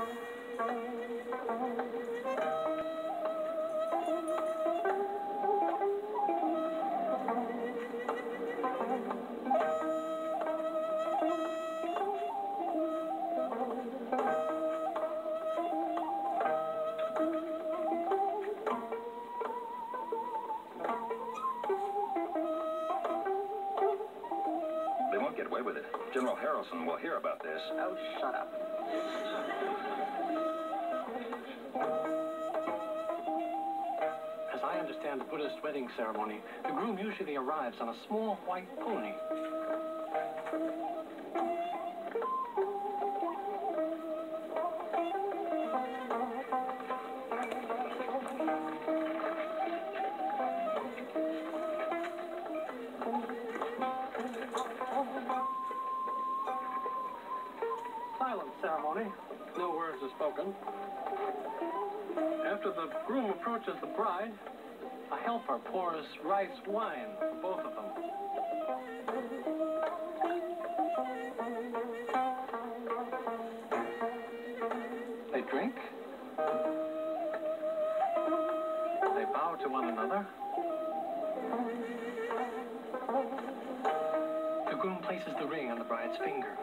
Thank you. Away with it. General Harrelson will hear about this. Oh, shut up. As I understand the Buddhist wedding ceremony, the groom usually arrives on a small white pony. Silent ceremony. No words are spoken. After the groom approaches the bride, a helper pours rice wine for both of them. They drink. They bow to one another. The groom places the ring on the bride's finger.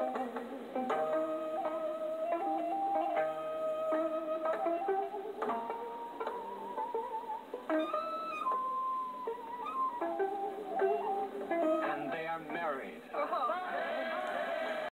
Thank you.